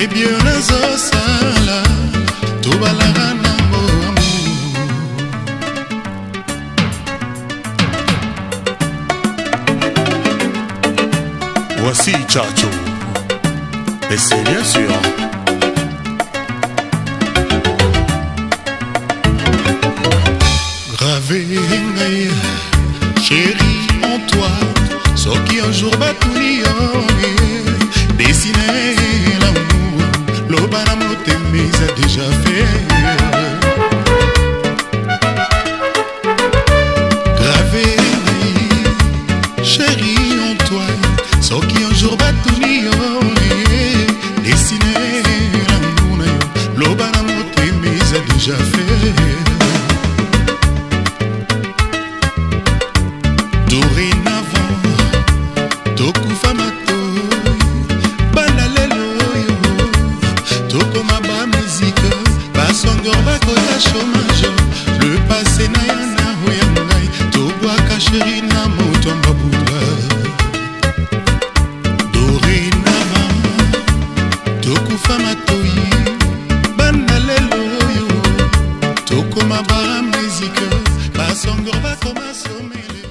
Eh bien tout va la rana mon amour. voici chacho et c'est bien sûr gravé ngai chéri toit, toi qui un jour m'a tout yo c'est déjà fait Gravé, chérie en toi soki un jour batuni yo dessine lango na yo loba na motema eza déjà fait chômage le passé na ya na oya ngai tobwaka sheri na moto ya mabula dorina mama tokufa matoi banda lelo oyo tokoma baamesike basongor bakoma somele